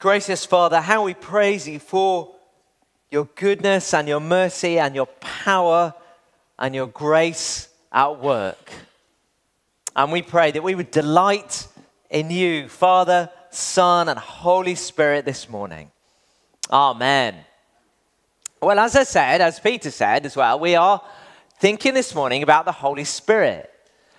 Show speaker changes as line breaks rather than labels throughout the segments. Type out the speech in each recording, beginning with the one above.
Gracious Father, how we praise you for your goodness and your mercy and your power and your grace at work. And we pray that we would delight in you, Father, Son, and Holy Spirit this morning. Amen. Well, as I said, as Peter said as well, we are thinking this morning about the Holy Spirit.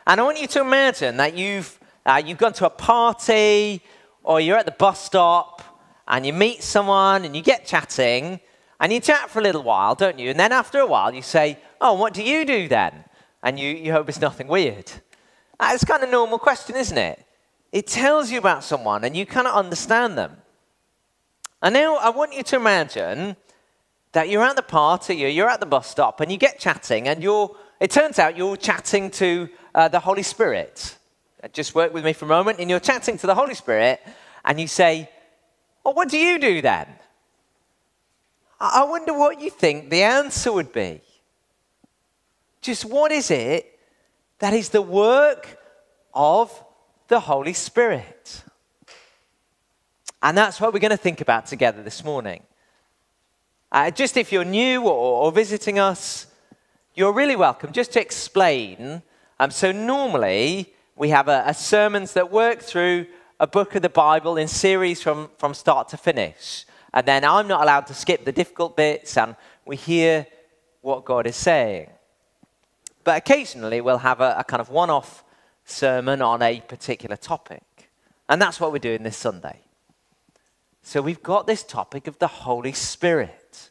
And I want you to imagine that you've, uh, you've gone to a party or you're at the bus stop and you meet someone and you get chatting and you chat for a little while, don't you? And then after a while, you say, Oh, what do you do then? And you, you hope it's nothing weird. That's kind of a normal question, isn't it? It tells you about someone and you kind of understand them. And now I want you to imagine that you're at the party you're at the bus stop and you get chatting and you're, it turns out you're chatting to uh, the Holy Spirit. Just work with me for a moment and you're chatting to the Holy Spirit and you say, Well, what do you do then? I wonder what you think the answer would be. Just what is it that is the work of the Holy Spirit? And that's what we're going to think about together this morning. Uh, just if you're new or, or, visiting us, you're really welcome. Just to explain, um, so normally we have a, a sermons that work through a book of the Bible in series from, from start to finish. And then I'm not allowed to skip the difficult bits, and we hear what God is saying. But occasionally we'll have a, a kind of one off sermon on a particular topic. And that's what we're doing this Sunday. So we've got this topic of the Holy Spirit.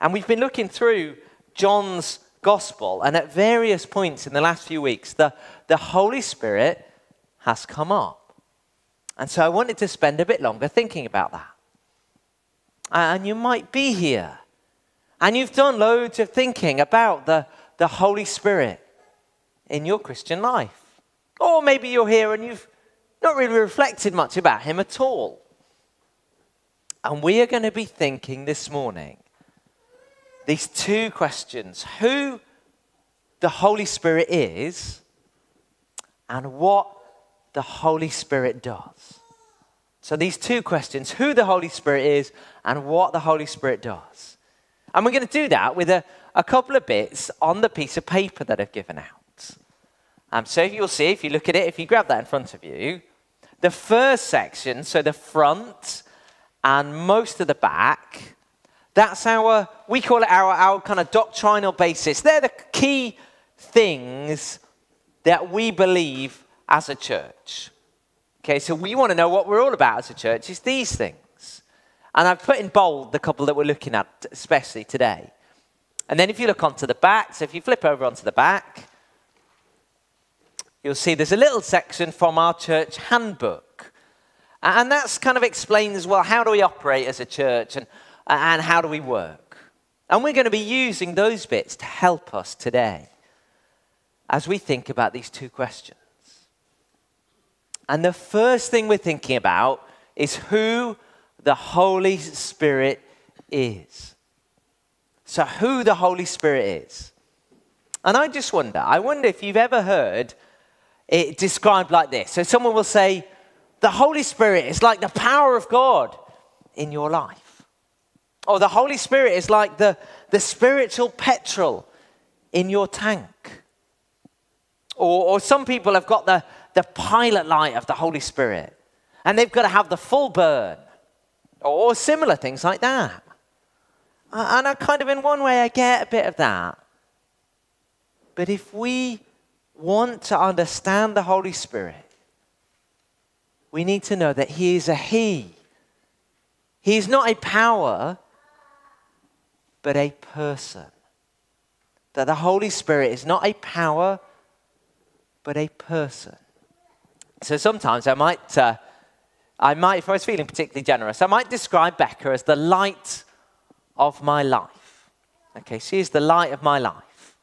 And we've been looking through John's gospel, and at various points in the last few weeks, the, the Holy Spirit has come up. And so I wanted to spend a bit longer thinking about that. And you might be here, and you've done loads of thinking about the, the Holy Spirit in your Christian life. Or maybe you're here and you've not really reflected much about Him at all. And we are going to be thinking this morning these two questions who the Holy Spirit is and what the Holy Spirit does. So, these two questions who the Holy Spirit is and what the Holy Spirit does. And we're going to do that with a, a couple of bits on the piece of paper that I've given out. Um, so, you'll see, if you look at it, if you grab that in front of you, the first section, so the front and most of the back. That's our, we call it our, our kind of doctrinal basis. They're the key things that we believe as a church. Okay, so we want to know what we're all about as a church is these things. And I've put in bold the couple that we're looking at, especially today. And then if you look onto the back, so if you flip over onto the back, you'll see there's a little section from our church handbook. And that's kind of explains, well, how do we operate as a church and, and how do we work? And we're going to be using those bits to help us today as we think about these two questions. And the first thing we're thinking about is who the Holy Spirit is. So, who the Holy Spirit is. And I just wonder, I wonder if you've ever heard it described like this. So, someone will say, the Holy Spirit is like the power of God in your life. Or the Holy Spirit is like the, the spiritual petrol in your tank. Or, or some people have got the, the pilot light of the Holy Spirit and they've got to have the full burn or similar things like that. And I kind of, in one way, I get a bit of that. But if we want to understand the Holy Spirit, we need to know that He is a He. He is not a power, but a person. That the Holy Spirit is not a power, but a person. So sometimes I might, uh, I might, if I was feeling particularly generous, I might describe Becca as the light of my life. Okay, she is the light of my life.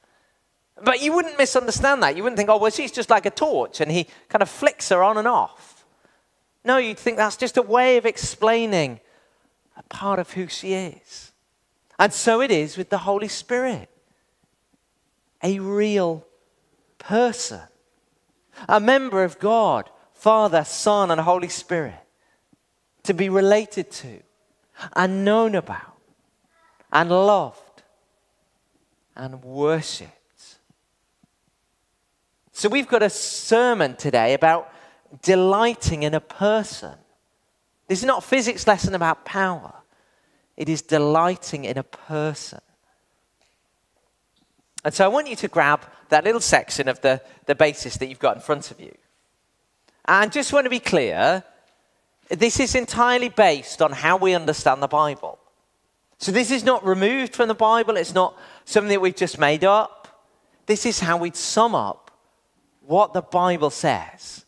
But you wouldn't misunderstand that. You wouldn't think, oh, well, she's just like a torch and he kind of flicks her on and off. No, you'd think that's just a way of explaining a part of who she is. And so it is with the Holy Spirit a real person, a member of God, Father, Son, and Holy Spirit. to be related to and known about and loved and worshipped. So we've got a sermon today about delighting in a person. This is not a physics lesson about power. It is delighting in a person. And so I want you to grab that little section of the, the basis that you've got in front of you. And just want to be clear this is entirely based on how we understand the Bible. So this is not removed from the Bible, it's not something that we've just made up. This is how we'd sum up what the Bible says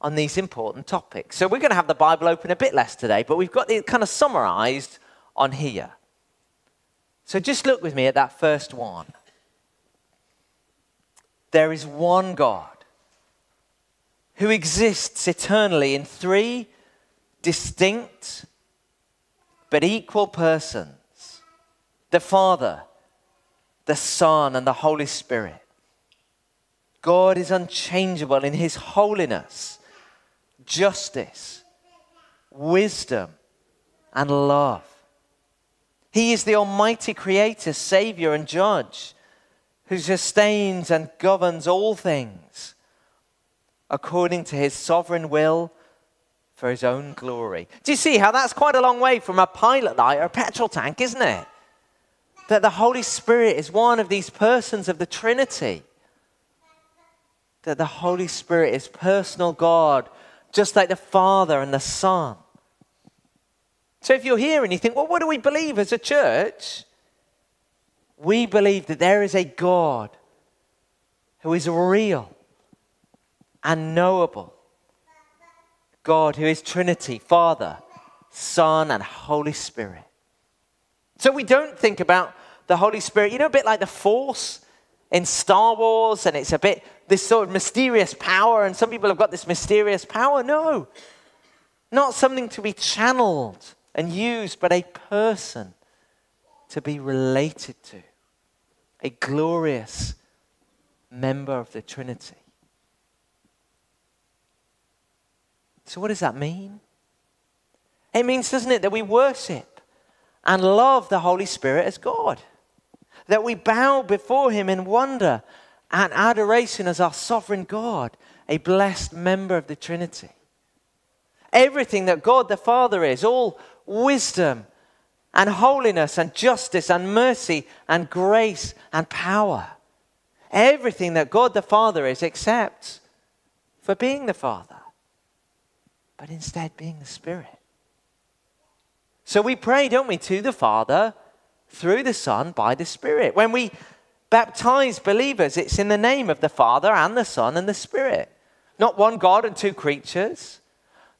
on these important topics. So we're going to have the Bible open a bit less today, but we've got it kind of summarized on here. So just look with me at that first one. There is one God who exists eternally in three distinct but equal persons the Father, the Son, and the Holy Spirit. God is unchangeable in his holiness, justice, wisdom, and love. He is the Almighty Creator, Savior, and Judge who sustains and governs all things according to his sovereign will for his own glory. Do you see how that's quite a long way from a pilot light or a petrol tank, isn't it? That the Holy Spirit is one of these persons of the Trinity that the Holy Spirit is personal God, just like the Father and the Son. So if you're here and you think, well, what do we believe as a church? We believe that there is a God who is real and knowable. God who is Trinity, Father, Son, and Holy Spirit. So we don't think about the Holy Spirit, you know, a bit like the Force in Star Wars, and it's a bit this sort of mysterious power, and some people have got this mysterious power. No, not something to be channeled and used, but a person to be related to, a glorious member of the Trinity. So, what does that mean? It means, doesn't it, that we worship and love the Holy Spirit as God that we bow before him in wonder and adoration as our sovereign God, a blessed member of the Trinity. Everything that God the Father is, all wisdom and holiness and justice and mercy and grace and power. Everything that God the Father is, except for being the Father, but instead being the Spirit. So we pray, don't we, to the Father through the Son by the Spirit. When we baptize believers, it's in the name of the Father and the Son and the Spirit. Not one God and two creatures,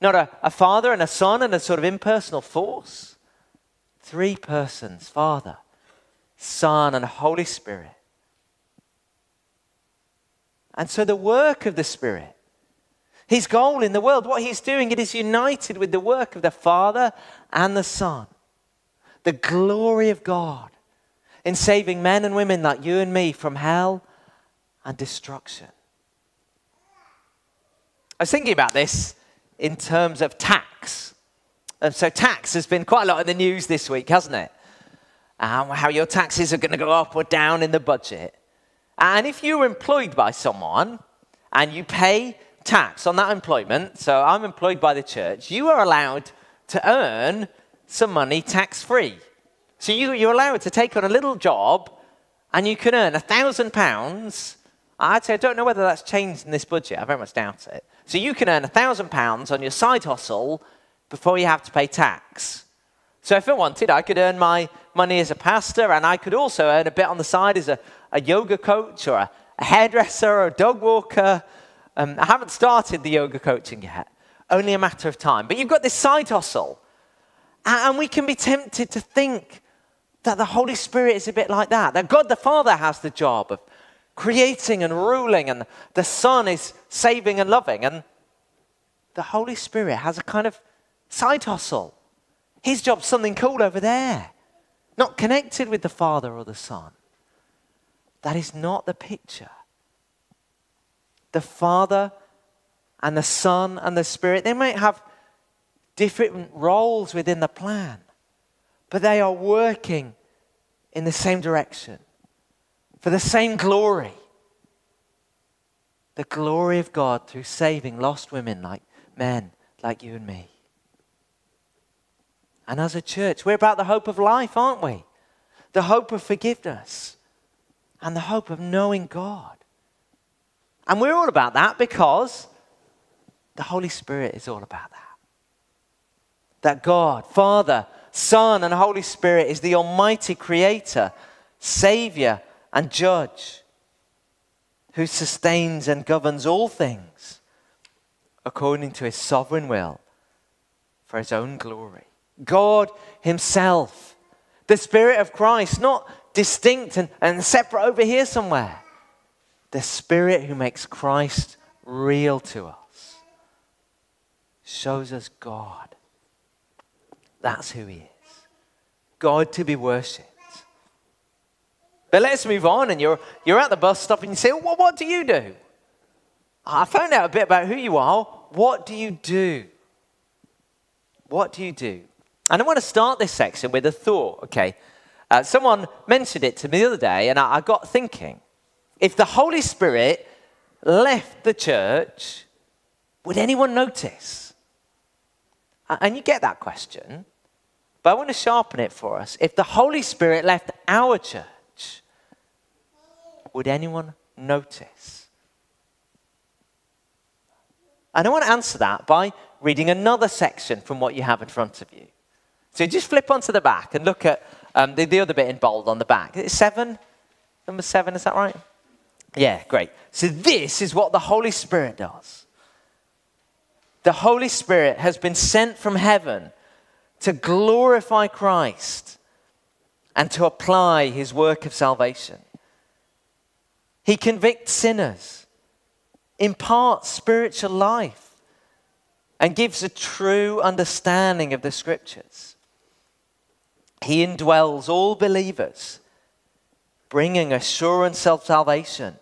not a, a Father and a Son and a sort of impersonal force. Three persons Father, Son, and Holy Spirit. And so the work of the Spirit, his goal in the world, what he's doing, it is united with the work of the Father and the Son the glory of God in saving men and women like you and me from hell and destruction. I was thinking about this in terms of tax. And so, tax has been quite a lot in the news this week, hasn't it? Um, how your taxes are going to go up or down in the budget. And if you're employed by someone and you pay tax on that employment, so I'm employed by the church, you are allowed to earn some money tax free. So you, you're allowed to take on a little job and you can earn a thousand pounds. I'd say I don't know whether that's changed in this budget. I very much doubt it. So you can earn a thousand pounds on your side hustle before you have to pay tax. So if I wanted, I could earn my money as a pastor and I could also earn a bit on the side as a, a yoga coach or a, a hairdresser or a dog walker. Um, I haven't started the yoga coaching yet, only a matter of time. But you've got this side hustle. And we can be tempted to think that the Holy Spirit is a bit like that, that God the Father has the job of creating and ruling, and the Son is saving and loving, and the Holy Spirit has a kind of side hustle. His job's something cool over there, not connected with the Father or the Son. That is not the picture. The Father and the Son and the Spirit, they might have different roles within the plan, but they are working in the same direction for the same glory. The glory of God through saving lost women like men like you and me. And as a church, we're about the hope of life, aren't we? The hope of forgiveness and the hope of knowing God. And we're all about that because the Holy Spirit is all about that. That God, Father, Son, and Holy Spirit is the Almighty Creator, Savior, and Judge who sustains and governs all things according to His sovereign will for His own glory. God Himself, the Spirit of Christ, not distinct and, and separate over here somewhere. The Spirit who makes Christ real to us shows us God. That's who He is. God to be worshipped. But let's move on, and you're, you're at the bus stop and you say, well, What do you do? I found out a bit about who you are. What do you do? What do you do? And I want to start this section with a thought, okay? Uh, someone mentioned it to me the other day, and I, I got thinking if the Holy Spirit left the church, would anyone notice? And you get that question, but I want to sharpen it for us. If the Holy Spirit left our church, would anyone notice? And I want to answer that by reading another section from what you have in front of you. So just flip onto the back and look at um, the, the other bit in bold on the back. Is it seven? Number seven, is that right? Yeah, great. So this is what the Holy Spirit does. The Holy Spirit has been sent from heaven to glorify Christ and to apply his work of salvation. He convicts sinners, imparts spiritual life, and gives a true understanding of the scriptures. He indwells all believers, bringing assurance of salvation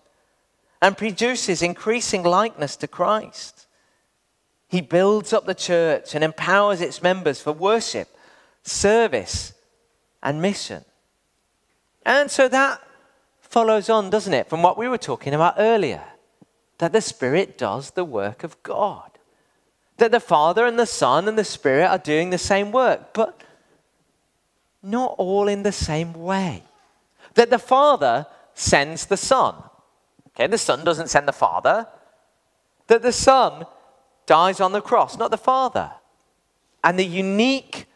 and produces increasing likeness to Christ. He builds up the church and empowers its members for worship, service, and mission. And so that follows on, doesn't it, from what we were talking about earlier that the Spirit does the work of God. That the Father and the Son and the Spirit are doing the same work, but not all in the same way. That the Father sends the Son. Okay, the Son doesn't send the Father. That the Son dies on the cross, not the Father. And the unique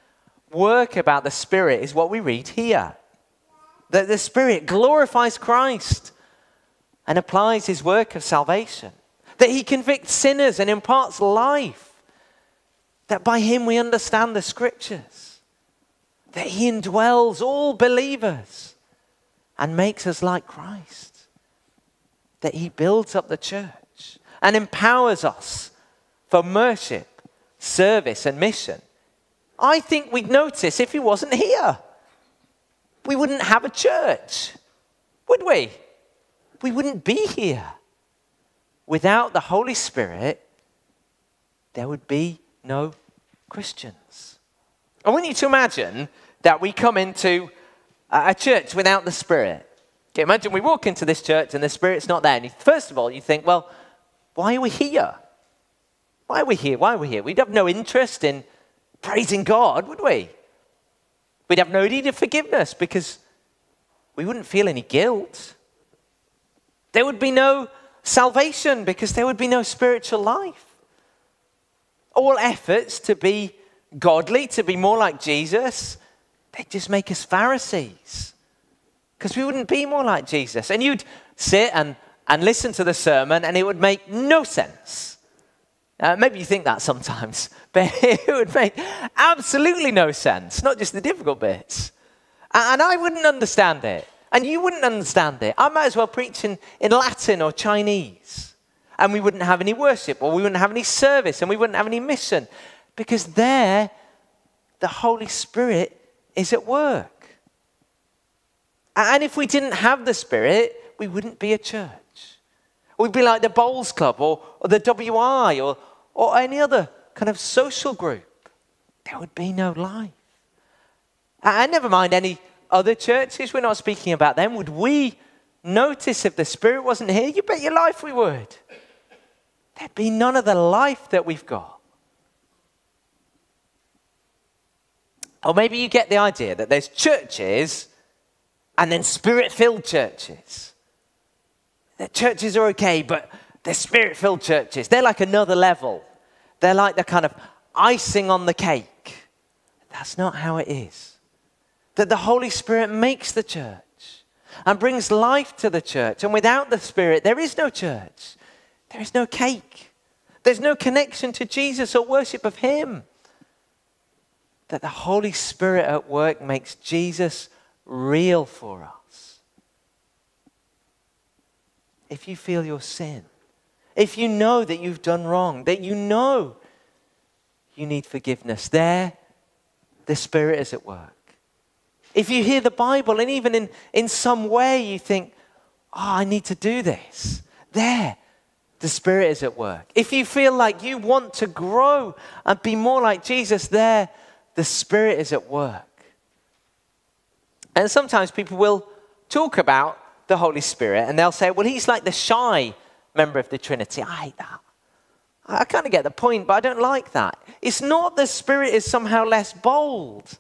work about the Spirit is what we read here that the Spirit glorifies Christ and applies his work of salvation, that he convicts sinners and imparts life, that by him we understand the scriptures, that he indwells all believers and makes us like Christ, that he builds up the church and empowers us for worship, service, and mission. I think we'd notice if he wasn't here we wouldn't have a church, would we? We wouldn't be here. Without the Holy Spirit, there would be no Christians. I want you to imagine that we come into a church without the Spirit. Okay, imagine we walk into this church and the Spirit's not there. And first of all, you think, well, why are we here? Why are we here? Why are we here? We'd have no interest in praising God, would we? We'd have no need of forgiveness because we wouldn't feel any guilt. There would be no salvation because there would be no spiritual life. All efforts to be godly, to be more like Jesus, they just make us Pharisees because we wouldn't be more like Jesus. And you'd sit and, and listen to the sermon and it would make no sense. Uh, maybe you think that sometimes, but it would make absolutely no sense, not just the difficult bits. And I wouldn't understand it, and you wouldn't understand it. I might as well preach in, in Latin or Chinese, and we wouldn't have any worship, or we wouldn't have any service, and we wouldn't have any mission, because there, the Holy Spirit is at work. And if we didn't have the Spirit, we wouldn't be a church. We'd be like the Bowls Club or, or the WI or, or any other kind of social group. there would be no life. And never mind any other churches, we're not speaking about them. Would we notice if the Spirit wasn't here? You bet your life we would. There'd be none of the life that we've got. Or maybe you get the idea that there's churches and then spirit filled churches. That churches are okay, but they're spirit filled churches. They're like another level. They're like the kind of icing on the cake. That's not how it is. That the Holy Spirit makes the church and brings life to the church. And without the Spirit, there is no church, there is no cake, there's no connection to Jesus or worship of Him. That the Holy Spirit at work makes Jesus real for us. If you feel your sin, if you know that you've done wrong, that you know you need forgiveness, there the Spirit is at work. If you hear the Bible and even in, in some way you think, oh, I need to do this, there the Spirit is at work. If you feel like you want to grow and be more like Jesus, there the Spirit is at work. And sometimes people will talk about the Holy Spirit and they'll say, well, he's like the shy member of the Trinity. I hate that. I kind of get the point, but I don't like that. It's not the Spirit is somehow less bold,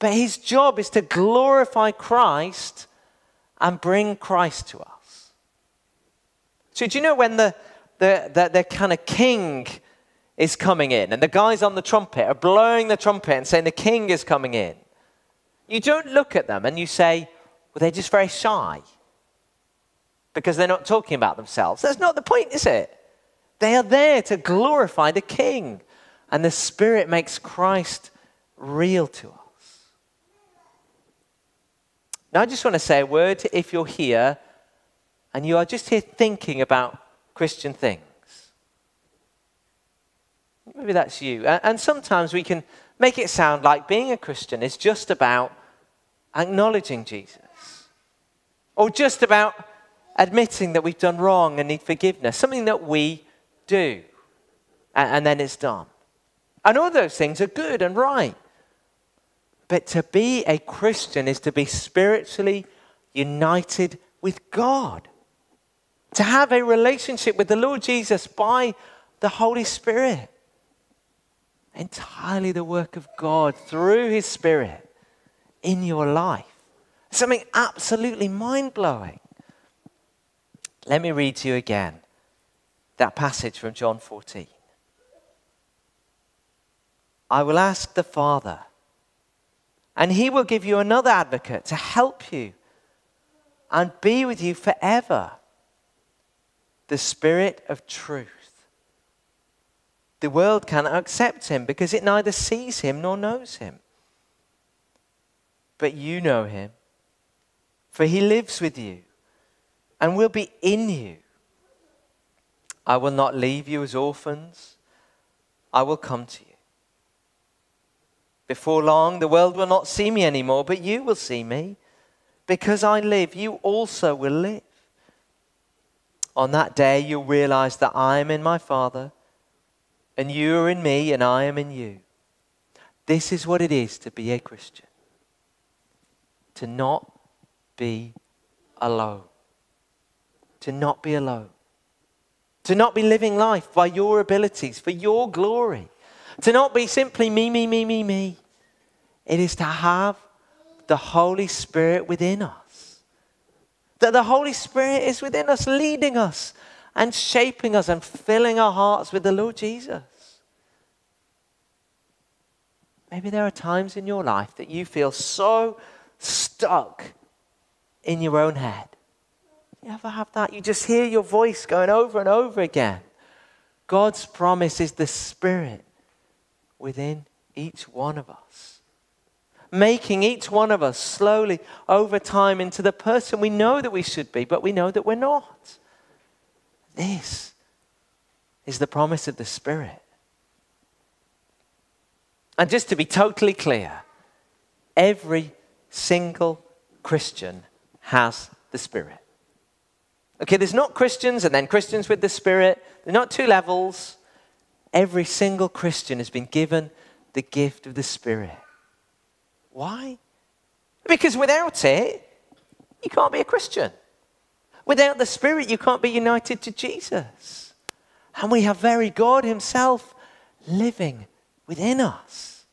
but his job is to glorify Christ and bring Christ to us. So, do you know when the, the, the, the kind of king is coming in and the guys on the trumpet are blowing the trumpet and saying the king is coming in? You don't look at them and you say, well, they're just very shy because they're not talking about themselves. That's not the point, is it? They are there to glorify the King, and the Spirit makes Christ real to us. Now, I just want to say a word if you're here and you are just here thinking about Christian things. Maybe that's you. And sometimes we can make it sound like being a Christian is just about acknowledging Jesus or just about admitting that we've done wrong and need forgiveness, something that we do, and, then it's done. And all those things are good and right. But to be a Christian is to be spiritually united with God, to have a relationship with the Lord Jesus by the Holy Spirit entirely the work of God through His Spirit in your life. Something absolutely mind blowing. Let me read to you again that passage from John 14. I will ask the Father, and He will give you another advocate to help you and be with you forever the Spirit of truth. The world cannot accept him because it neither sees him nor knows him. But you know him, for he lives with you and will be in you. I will not leave you as orphans, I will come to you. Before long, the world will not see me anymore, but you will see me. Because I live, you also will live. On that day, you'll realize that I am in my Father and you are in me, and I am in you. This is what it is to be a Christian to not be alone. To not be alone. To not be living life by your abilities, for your glory. To not be simply me, me, me, me, me. It is to have the Holy Spirit within us. That the Holy Spirit is within us, leading us and shaping us and filling our hearts with the Lord Jesus. Maybe there are times in your life that you feel so stuck in your own head. You ever have that? You just hear your voice going over and over again. God's promise is the Spirit within each one of us, making each one of us slowly over time into the person we know that we should be, but we know that we're not. This is the promise of the Spirit. And just to be totally clear, every single Christian has the Spirit. Okay, there's not Christians and then Christians with the Spirit. There's not two levels. Every single Christian has been given the gift of the Spirit. Why? Because without it, you can't be a Christian. Without the Spirit, you can't be united to Jesus. And we have very God Himself living within us,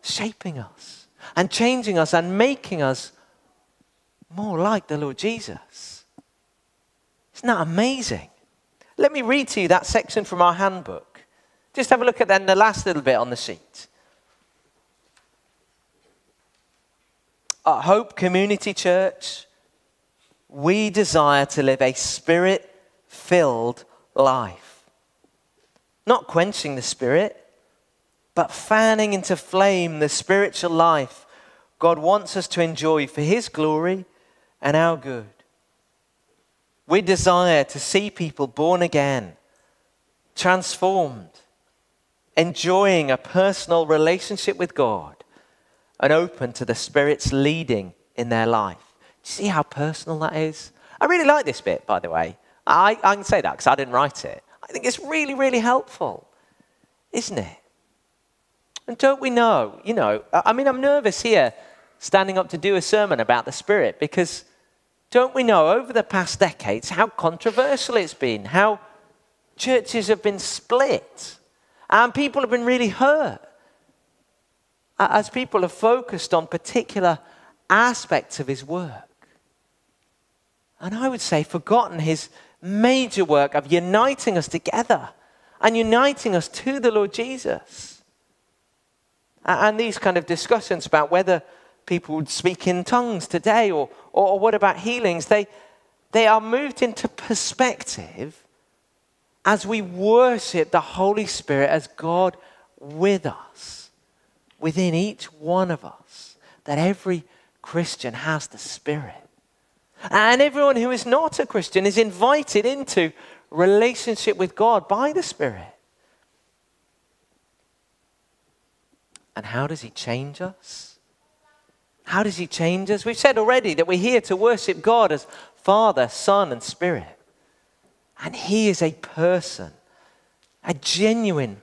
shaping us and changing us and making us more like the Lord Jesus. Isn't that amazing? Let me read to you that section from our handbook. Just have a look at then the last little bit on the sheet. At Hope Community Church, we desire to live a spirit filled life. Not quenching the spirit, but fanning into flame the spiritual life God wants us to enjoy for His glory and our good. We desire to see people born again, transformed, enjoying a personal relationship with God, and open to the Spirit's leading in their life. Do you see how personal that is? I really like this bit, by the way. I, I can say that because I didn't write it. I think it's really, really helpful, isn't it? And don't we know, you know, I mean, I'm nervous here standing up to do a sermon about the Spirit because don't we know over the past decades how controversial it's been, how churches have been split, and people have been really hurt as people have focused on particular aspects of his work. And I would say, forgotten his major work of uniting us together and uniting us to the Lord Jesus. And these kind of discussions about whether people would speak in tongues today or, or, or what about healings, they, they are moved into perspective as we worship the Holy Spirit as God with us, within each one of us, that every Christian has the Spirit. And everyone who is not a Christian is invited into relationship with God by the Spirit. And how does He change us? How does He change us? We've said already that we're here to worship God as Father, Son, and Spirit. And He is a person, a genuine,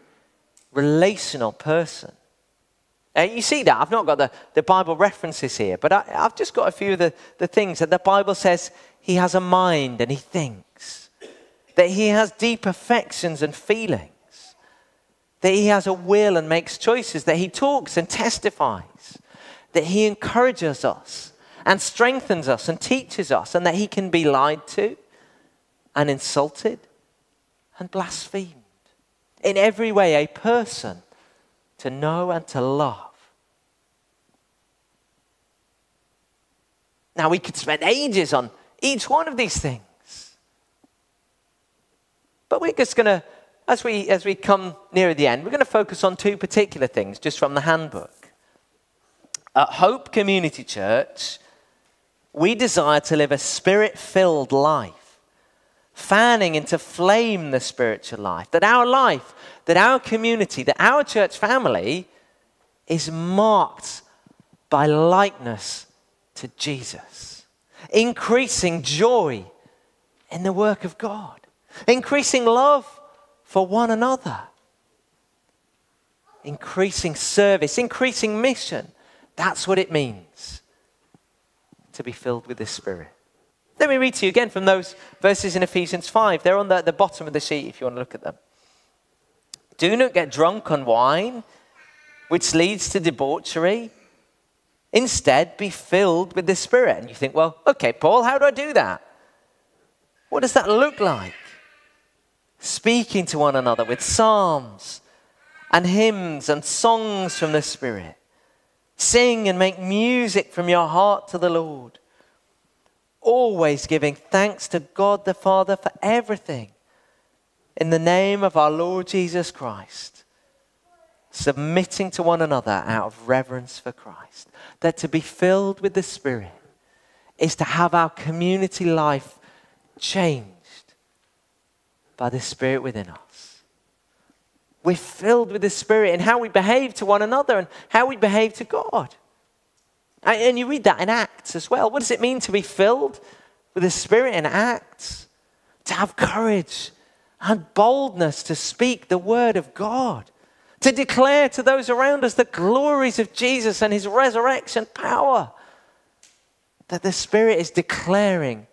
relational person. Uh, you see that? I've not got the, the Bible references here, but I, I've just got a few of the, the things that the Bible says He has a mind and He thinks, that He has deep affections and feelings, that He has a will and makes choices, that He talks and testifies that He encourages us and strengthens us and teaches us, and that He can be lied to and insulted and blasphemed. In every way, a person to know and to love. Now, we could spend ages on each one of these things. But we're just going to, as we, as we come near the end, we're going to focus on two particular things just from the handbook. At Hope Community Church, we desire to live a spirit filled life, fanning into flame the spiritual life. That our life, that our community, that our church family is marked by likeness to Jesus, increasing joy in the work of God, increasing love for one another, increasing service, increasing mission that's what it means to be filled with the Spirit. Let me read to you again from those verses in Ephesians 5. They're on the, the bottom of the sheet if you want to look at them. Do not get drunk on wine, which leads to debauchery. Instead, be filled with the Spirit. And you think, well, okay, Paul, how do I do that? What does that look like? Speaking to one another with psalms and hymns and songs from the Spirit Sing and make music from your heart to the Lord. Always giving thanks to God the Father for everything. In the name of our Lord Jesus Christ. Submitting to one another out of reverence for Christ. That to be filled with the Spirit is to have our community life changed by the Spirit within us. We're filled with the Spirit and how we behave to one another and how we behave to God. And you read that in Acts as well. What does it mean to be filled with the Spirit in Acts? To have courage and boldness to speak the word of God, to declare to those around us the glories of Jesus and his resurrection power. That the Spirit is declaring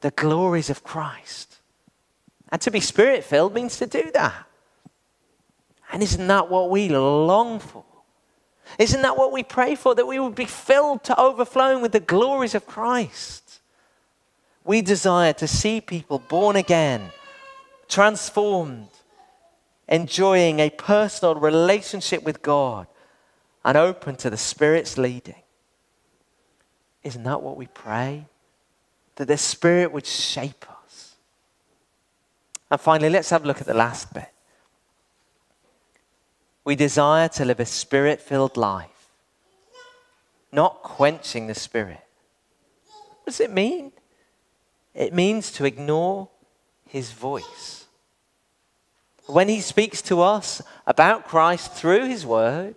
the glories of Christ. And to be spirit filled means to do that. And isn't that what we long for? Isn't that what we pray for? That we would be filled to overflowing with the glories of Christ. We desire to see people born again, transformed, enjoying a personal relationship with God, and open to the Spirit's leading. Isn't that what we pray? That the Spirit would shape us. And finally, let's have a look at the last bit. We desire to live a spirit filled life, not quenching the Spirit. What does it mean? It means to ignore His voice. When He speaks to us about Christ through His Word,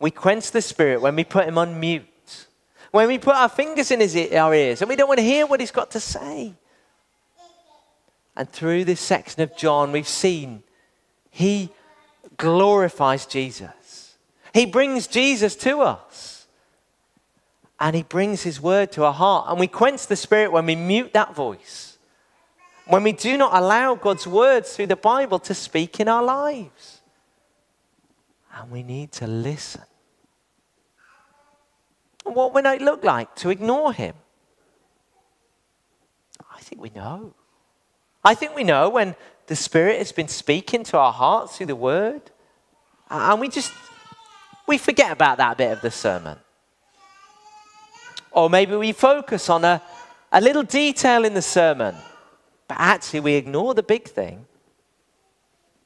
we quench the Spirit when we put Him on mute, when we put our fingers in his, our ears and we don't want to hear what He's got to say. And through this section of John, we've seen He glorifies Jesus. He brings Jesus to us. And he brings his word to our heart. And we quench the spirit when we mute that voice. When we do not allow God's words through the Bible to speak in our lives. And we need to listen. What would it look like to ignore him? I think we know. I think we know when the Spirit has been speaking to our hearts through the Word, and we just we forget about that bit of the sermon. Or maybe we focus on a, a little detail in the sermon, but actually we ignore the big thing.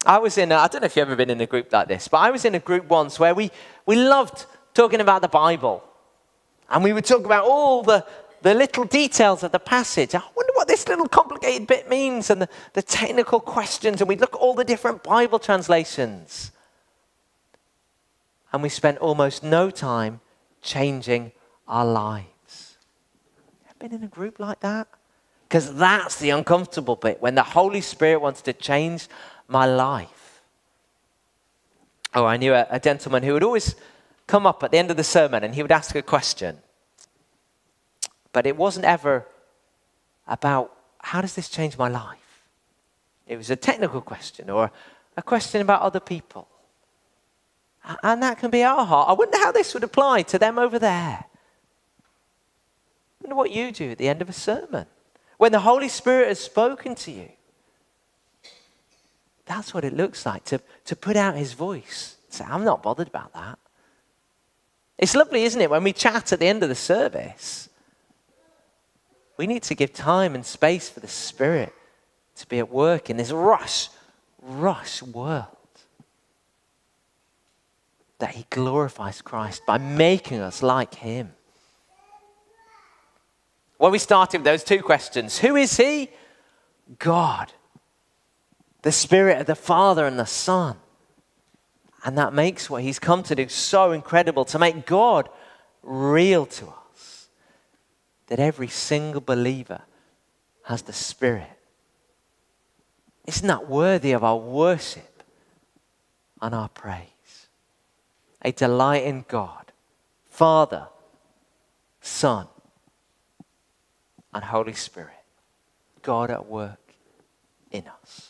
I was in, I don't know if you've ever been in a group like this, but I was in a group once where we, we loved talking about the Bible. And we would talk about all the, the little details of the passage. I wonder what this little complicated bit means and the, the technical questions. And we'd look at all the different Bible translations. And we spent almost no time changing our lives. Have been in a group like that? Because that's the uncomfortable bit when the Holy Spirit wants to change my life. Oh, I knew a, a gentleman who would always come up at the end of the sermon and he would ask a question. But it wasn't ever about how does this change my life? It was a technical question or a question about other people. And that can be our heart. I wonder how this would apply to them over there. I wonder what you do at the end of a sermon. When the Holy Spirit has spoken to you. That's what it looks like to, to put out his voice. Say, I'm not bothered about that. It's lovely, isn't it, when we chat at the end of the service? We need to give time and space for the Spirit to be at work in this rush, rush world. That He glorifies Christ by making us like Him. When we started with those two questions Who is He? God, the Spirit of the Father and the Son. And that makes what He's come to do so incredible to make God real to us that every single believer has the Spirit. Isn't that worthy of our worship and our praise? A delight in God, Father, Son, and Holy Spirit. God at work in us.